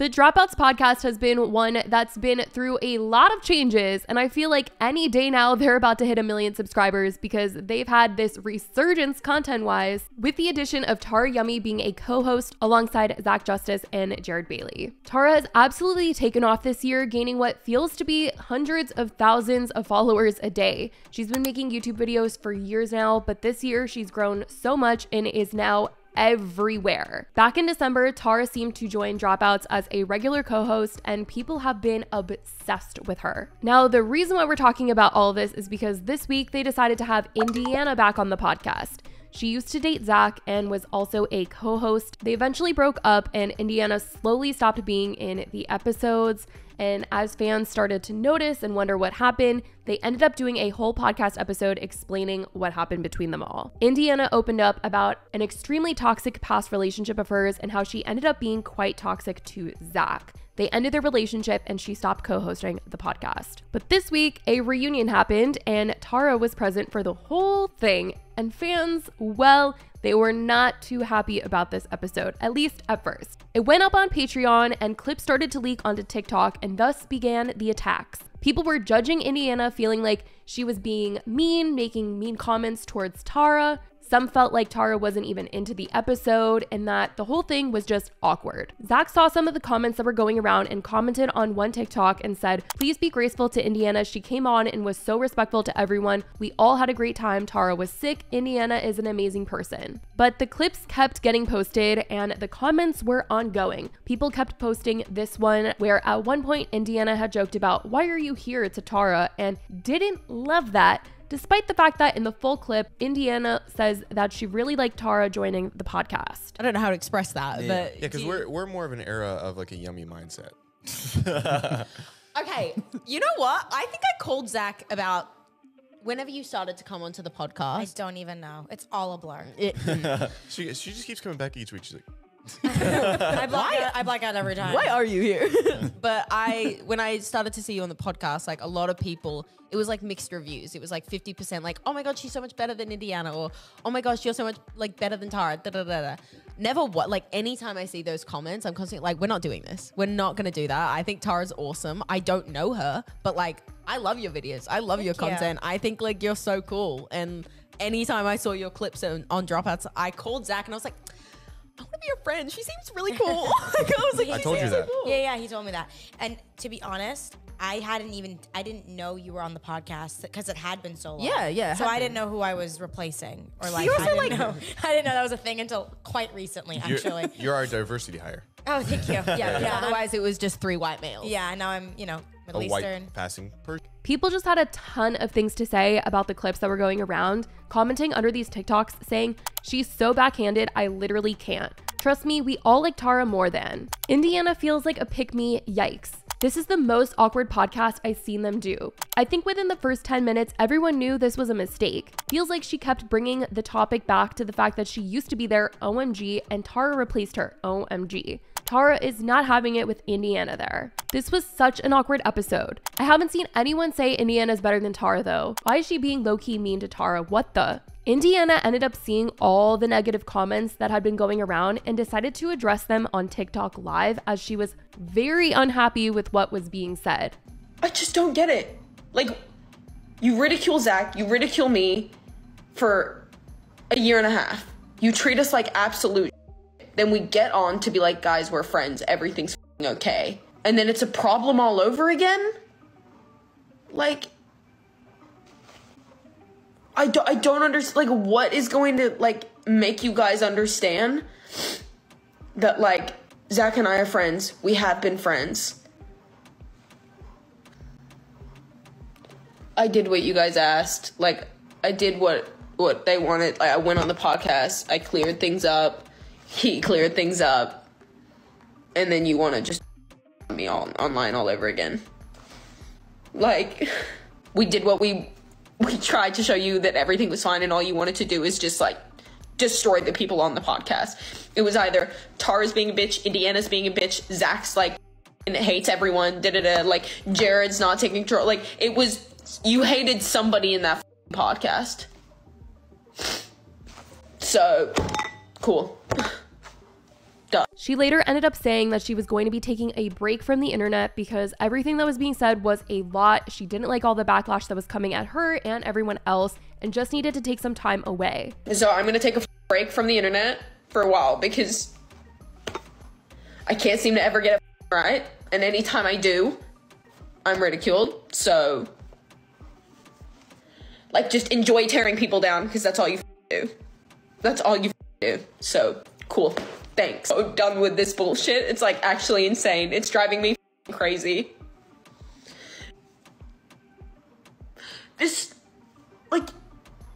The Dropouts podcast has been one that's been through a lot of changes, and I feel like any day now they're about to hit a million subscribers because they've had this resurgence content wise with the addition of Tara Yummy being a co host alongside Zach Justice and Jared Bailey. Tara has absolutely taken off this year, gaining what feels to be hundreds of thousands of followers a day. She's been making YouTube videos for years now, but this year she's grown so much and is now everywhere. Back in December, Tara seemed to join Dropouts as a regular co host, and people have been obsessed with her. Now, the reason why we're talking about all this is because this week they decided to have Indiana back on the podcast. She used to date Zach and was also a co host. They eventually broke up, and Indiana slowly stopped being in the episodes. And as fans started to notice and wonder what happened, they ended up doing a whole podcast episode explaining what happened between them all. Indiana opened up about an extremely toxic past relationship of hers and how she ended up being quite toxic to Zach. They ended their relationship and she stopped co hosting the podcast. But this week, a reunion happened and Tara was present for the whole thing. And fans, well, they were not too happy about this episode, at least at first. It went up on Patreon and clips started to leak onto TikTok, and thus began the attacks. People were judging Indiana, feeling like she was being mean, making mean comments towards Tara. Some felt like Tara wasn't even into the episode and that the whole thing was just awkward. Zach saw some of the comments that were going around and commented on one TikTok and said, Please be graceful to Indiana. She came on and was so respectful to everyone. We all had a great time. Tara was sick. Indiana is an amazing person. But the clips kept getting posted and the comments were ongoing. People kept posting this one where at one point Indiana had joked about, Why are you here to Tara? and didn't love that despite the fact that in the full clip, Indiana says that she really liked Tara joining the podcast. I don't know how to express that, Yeah, but yeah, because we're we're more of an era of like a yummy mindset. okay. You know what? I think I called Zach about whenever you started to come onto the podcast. I don't even know. It's all a blur. It, she she just keeps coming back each week. She's like, I black out. I black out every time. why are you here? but I, when I started to see you on the podcast, like a lot of people, it was like mixed reviews. It was like 50% like, oh my God, she's so much better than Indiana, or oh my gosh, you're so much like better than Tara. Da, da, da, da. Never what, like anytime I see those comments, I'm constantly like, we're not doing this. We're not going to do that. I think Tara's awesome. I don't know her, but like, I love your videos. I love your Thank you. content. I think like you're so cool. And anytime I saw your clips on, on Dropouts, I called Zach and I was like, I want to be your friend. She seems really cool. like, I was like, I told you that. cool." Yeah, yeah, he told me that. And to be honest, I hadn't even I didn't know you were on the podcast because it had been so long. Yeah, yeah, So I been. didn't know who I was replacing or like. You I also, didn't like- know. I didn't know that was a thing until quite recently, you're, actually. you're our diversity hire. oh, thank you. Yeah, yeah. Yeah, I'm- otherwise it was just three white males. yeah. Now I'm, you know, A Middle Eastern. white passing person. People just had a ton of things to say about the clips that were going around, commenting under these TikToks saying, She's so backhanded, I literally can't. Trust me, we all like Tara more than. Indiana feels like a pick me, yikes. This is the most awkward podcast I've seen them do. I think within the first 10 minutes, everyone knew this was a mistake. Feels like she kept bringing the topic back to the fact that she used to be there, OMG, and Tara replaced her, OMG. Tara is not having it with Indiana there. This was such an awkward episode. I haven't seen anyone say Indiana's better than Tara though. Why is she being low key mean to Tara? What the? Indiana ended up seeing all the negative comments that had been going around and decided to address them on TikTok live as she was very unhappy with what was being said. I just don't get it. Like, you ridicule Zach, you ridicule me for a year and a half. You treat us like absolute. Then we get on to be like, guys, we're friends. Everything's okay. And then it's a problem all over again? Like, I, don't, I don't understand. Like, what is going to, like, make you guys understand that, like, Zach and I are friends. We have been friends. I did what you guys asked. Like I did what what they wanted. Like, I went on the podcast. I cleared things up. He cleared things up. And then you want to just me all online all over again. Like we did what we we tried to show you that everything was fine and all you wanted to do is just like destroy the people on the podcast. It was either Tara's being a bitch, Indiana's being a bitch, Zach's like and hates everyone, da da da. Like Jared's not taking control. Like it was, you hated somebody in that podcast. So, cool. She later ended up saying that she was going to be taking a break from the internet because everything that was being said was a lot. She didn't like all the backlash that was coming at her and everyone else and just needed to take some time away. So I'm gonna take a break from the internet for a while because I can't seem to ever get it right. And anytime I do, I'm ridiculed. So, like, just enjoy tearing people down because that's all you do. That's all you do. So, cool. Thanks. So done with this bullshit. It's like actually insane. It's driving me crazy. This, like,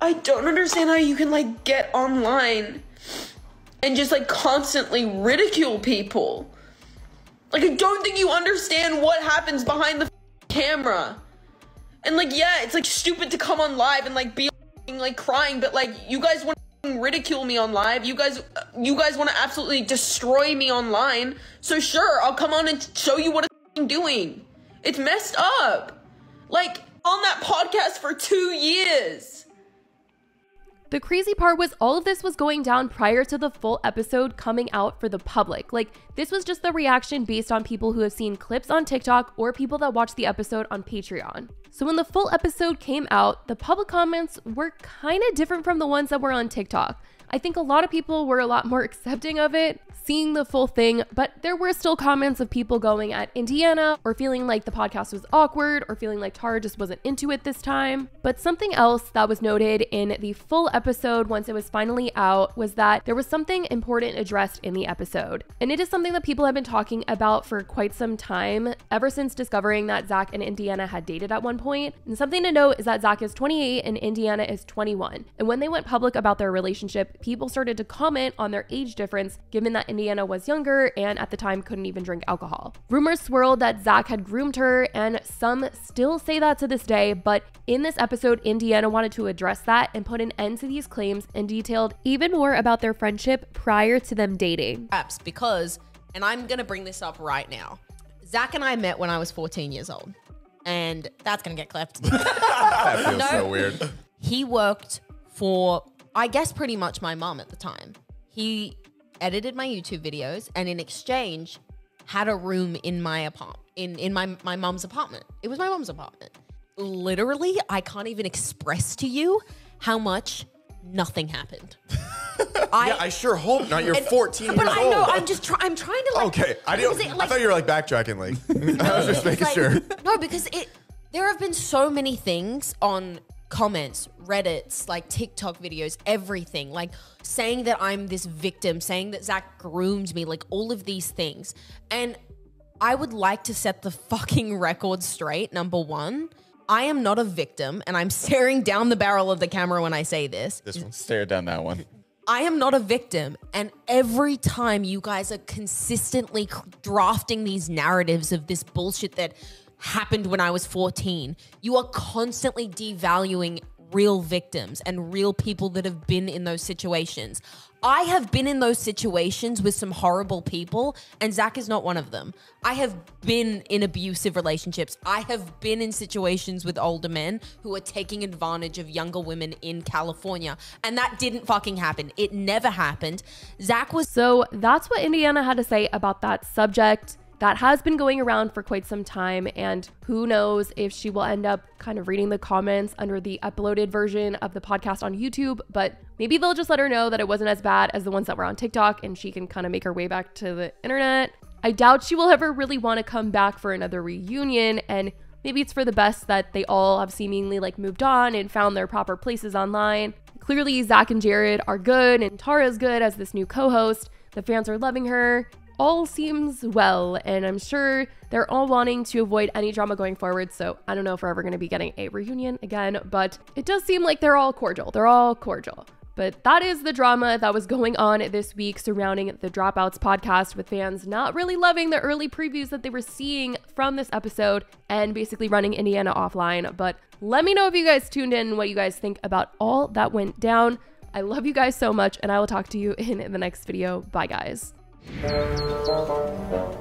I don't understand how you can like get online and just like constantly ridicule people. Like I don't think you understand what happens behind the camera. And like yeah, it's like stupid to come on live and like be like crying, but like you guys want ridicule me on live. You guys you guys want to absolutely destroy me online. So sure, I'll come on and show you what I'm doing. It's messed up. Like on that podcast for 2 years. The crazy part was all of this was going down prior to the full episode coming out for the public. Like, this was just the reaction based on people who have seen clips on TikTok or people that watched the episode on Patreon. So, when the full episode came out, the public comments were kind of different from the ones that were on TikTok. I think a lot of people were a lot more accepting of it, seeing the full thing, but there were still comments of people going at Indiana or feeling like the podcast was awkward or feeling like Tara just wasn't into it this time. But something else that was noted in the full episode once it was finally out was that there was something important addressed in the episode. And it is something that people have been talking about for quite some time, ever since discovering that Zach and Indiana had dated at one point. And something to note is that Zach is 28 and Indiana is 21. And when they went public about their relationship, people started to comment on their age difference, given that Indiana was younger and at the time couldn't even drink alcohol. Rumors swirled that Zach had groomed her, and some still say that to this day, but in this episode, Indiana wanted to address that and put an end to these claims and detailed even more about their friendship prior to them dating. Perhaps because, and I'm gonna bring this up right now. Zach and I met when I was 14 years old, and That's gonna get clipped. That feels No. so weird. he worked for, I guess, pretty much my mom at the time. He edited my YouTube videos, and in exchange, had a room in my apartment, in in my my mom's apartment. It was my mom's apartment. Literally, I can't even express to you how much nothing happened. I, Yeah, I sure hope not. You're 14 but years I know. I'm just trying. I'm trying to like. okay, I didn't. it, I thought you were like backtracking. Like I was just making like- sure. No, because it there have been so many things on comments, Reddits, like TikTok videos, everything, like saying that I'm this victim, saying that Zach groomed me, like all of these things. And I would like to set the fucking record straight. Number one, I am not a victim, and I'm staring down the barrel of the camera when I say this. This one. Stare down that one. I am not a victim. And every time you guys are consistently drafting these narratives of this bullshit that happened when I was 14, you are constantly devaluing real victims and real people that have been in those situations. I have been in those situations with some horrible people, and Zach is not one of them. I have been in abusive relationships. I have been in situations with older men who are taking advantage of younger women in California, and that didn't fucking happen. It never happened. Zach was So that's what Indiana had to say about that subject. That has been going around for quite some time, and who knows if she will end up kind of reading the comments under the uploaded version of the podcast on YouTube. But maybe they'll just let her know that it wasn't as bad as the ones that were on TikTok, and she can kind of make her way back to the internet. I doubt she will ever really want to come back for another reunion, and maybe it's for the best that they all have seemingly like moved on and found their proper places online. Clearly, Zach and Jared are good, and Tara's good as this new co host. The fans are loving her. All seems well, and I'm sure they're all wanting to avoid any drama going forward. So I don't know if we're ever going to be getting a reunion again, but it does seem like they're all cordial. They're all cordial. But that is the drama that was going on this week surrounding the Dropouts podcast, with fans not really loving the early previews that they were seeing from this episode and basically running Indiana offline. But let me know if you guys tuned in, what you guys think about all that went down. I love you guys so much, and I will talk to you in the next video. Bye, guys. Thank you.